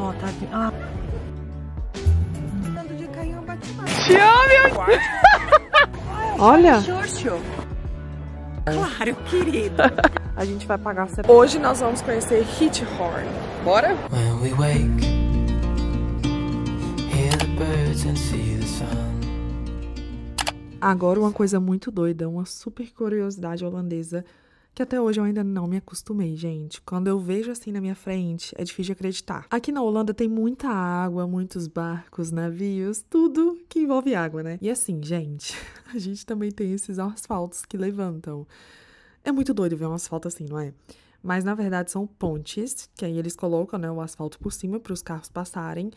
Ó, tá aqui. Ah. Tanto de cair uma bate Te amo, Olha. Xoxo. Claro, querido. A gente vai pagar... Hoje nós vamos conhecer Hitchhorn. Bora? When we wake, hear the birds and see the sun. Agora uma coisa muito doida, uma super curiosidade holandesa que até hoje eu ainda não me acostumei, gente. Quando eu vejo assim na minha frente, é difícil de acreditar. Aqui na Holanda tem muita água, muitos barcos, navios, tudo que envolve água, né? E assim, gente, a gente também tem esses asfaltos que levantam. É muito doido ver um asfalto assim, não é? Mas na verdade são pontes, que aí eles colocam né, o asfalto por cima para os carros passarem.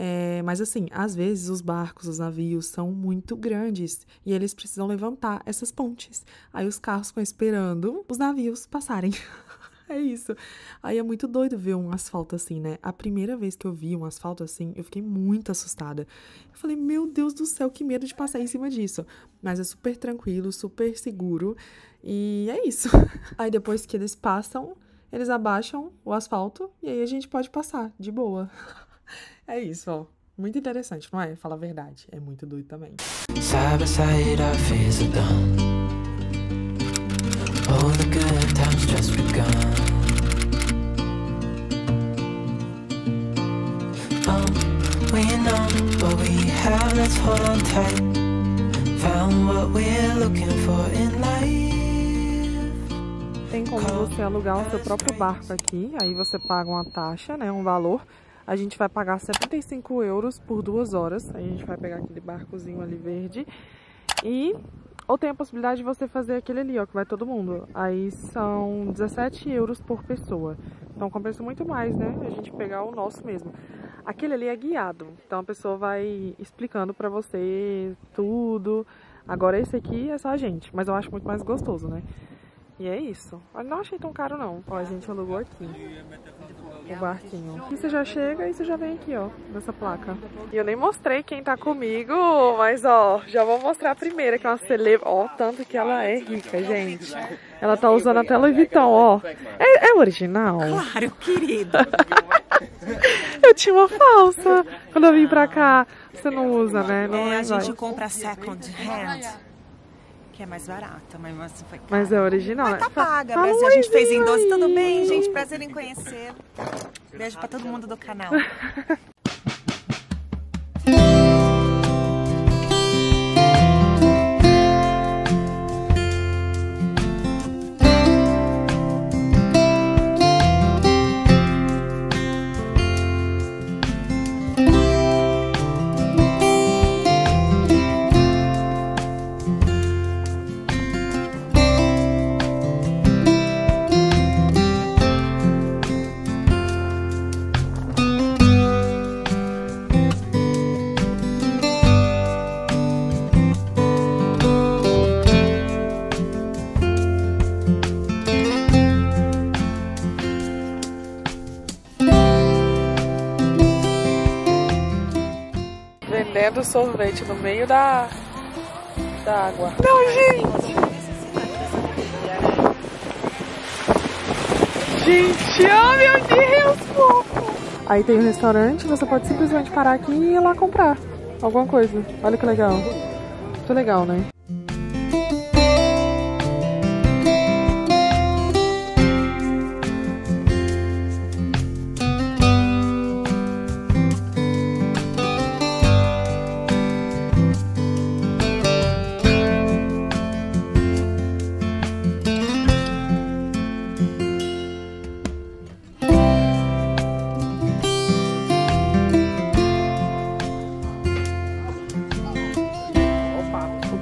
É, mas assim, às vezes os barcos, os navios são muito grandes e eles precisam levantar essas pontes. Aí os carros ficam esperando os navios passarem. é isso. Aí é muito doido ver um asfalto assim, né? A primeira vez que eu vi um asfalto assim, eu fiquei muito assustada. Eu falei, meu Deus do céu, que medo de passar em cima disso. Mas é super tranquilo, super seguro. E é isso. Aí depois que eles passam, eles abaixam o asfalto e aí a gente pode passar de boa. É isso, ó. Muito interessante, não é? Fala a verdade. É muito doido também. All the good times just begun. Oh, we know what we have, let's hold on tight. Found what we're looking for in life. Tem como você alugar o seu próprio barco aqui, aí você paga uma taxa, né, um valor, a gente vai pagar 75 euros por duas horas. A gente vai pegar aquele barcozinho ali verde. E ou tem a possibilidade de você fazer aquele ali, ó, que vai todo mundo. Aí são 17 euros por pessoa. Então compensa muito mais, né? A gente pegar o nosso mesmo. Aquele ali é guiado. Então a pessoa vai explicando pra você tudo. Agora esse aqui é só a gente. Mas eu acho muito mais gostoso, né? E é isso. Eu não achei tão caro não. Ó, a gente alugou aqui o barquinho. E você já chega e você já vem aqui, ó, nessa placa. E eu nem mostrei quem tá comigo, mas ó, já vou mostrar a primeira, que é uma celebra. Ó, tanto que ela é rica, gente. Ela tá usando até Louis Vuitton, ó. É, é original? Claro, querido. eu tinha uma falsa quando eu vim pra cá. Você não usa, né? Não é, a gente compra second hand que é mais barata, mas foi caro. Mas é original, mas tá paga, mas a gente fez em 12, tudo bem, gente? Prazer em conhecer. Beijo pra todo mundo do canal. vendendo sorvete no meio da, da água. Não, gente! Gente, oh meu Deus, fofo! Aí tem um restaurante, você pode simplesmente parar aqui e ir lá comprar alguma coisa. Olha que legal. Muito legal, né?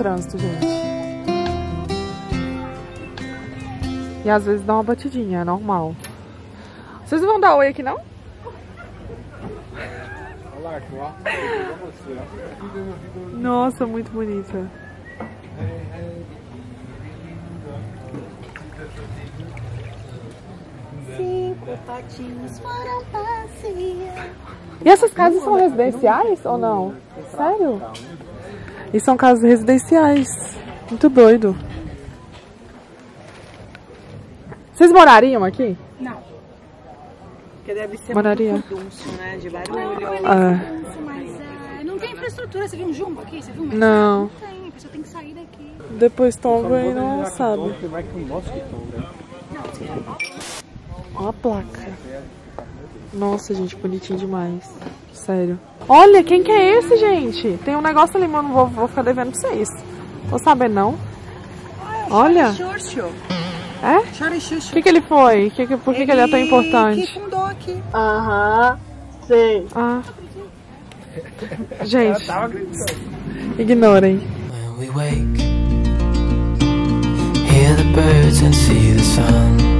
Trânsito, gente. E às vezes dá uma batidinha, é normal. Vocês não vão dar oi aqui, não? Nossa, muito bonita. Cinco patinhos foram passear. E essas casas são residenciais ou não? Sério? E são casas residenciais. Muito doido. Vocês morariam aqui? Não. Porque deve ser Moraria. muito furdunço, né? De barulho. É. Mas é, não tem infraestrutura. Você viu um jumbo aqui? Você viu um mercado? Não. Não tem. A pessoa tem que sair daqui. Depois tomba e não sabe. Ó a placa. Nossa, gente, bonitinho demais. Sério. Olha, quem que é esse, gente? Tem um negócio ali, mas eu não vou, vou ficar devendo pra vocês. Vou saber, não. Olha. É? O que, que ele foi? Que que- por que, que ele é tão importante? que fundou aqui. Ah. Gente, ignorem. When we wake, hear the birds and see the sun.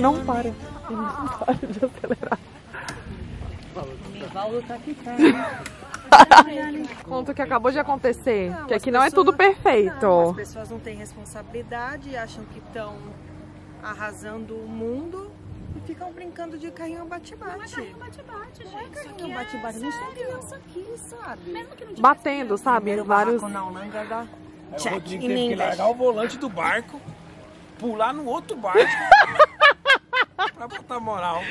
Não para. Ele não para de acelerar. Nivaldo tá aqui. Conta o que acabou de acontecer. Não, que aqui não é tudo perfeito. Não, as pessoas não têm responsabilidade, acham que estão arrasando o mundo e ficam brincando de carrinho bate-bate. Bate-bate, gente. Isso Carrinho bate-bate, não são criança aqui, sabe? Mesmo que não tivesse Batendo, sabe? Primeiro Vários. na Holanda Aí o check teve que largar o volante do barco, pular no outro barco pra botar moral.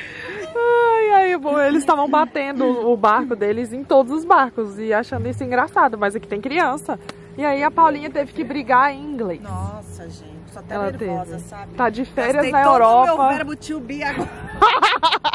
Ai, ai, bom, eles estavam batendo o barco deles em todos os barcos e achando isso engraçado, mas aqui tem criança. E aí a Paulinha teve que brigar em inglês. Nossa, gente, tô até Ela nervosa, teve. sabe? Tá de férias Gastei na todo Europa. meu verbo to be agora.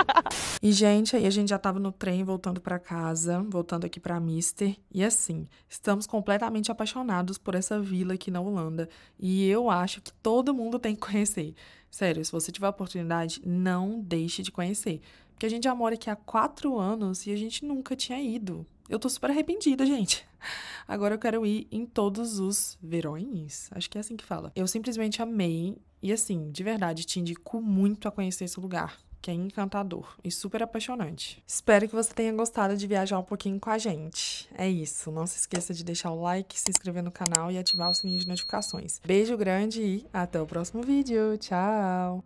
E, gente, aí a gente já tava no trem voltando pra casa, voltando aqui pra Mister. E assim, estamos completamente apaixonados por essa vila aqui na Holanda. E eu acho que todo mundo tem que conhecer. Sério, se você tiver a oportunidade, não deixe de conhecer. Porque a gente já mora aqui há quatro anos e a gente nunca tinha ido. Eu tô super arrependida, gente. Agora eu quero ir em todos os verões. Acho que é assim que fala. Eu simplesmente amei. E assim, de verdade, te indico muito a conhecer esse lugar que é encantador e super apaixonante. Espero que você tenha gostado de viajar um pouquinho com a gente. É isso, não se esqueça de deixar o like, se inscrever no canal e ativar o sininho de notificações. Beijo grande e até o próximo vídeo. Tchau!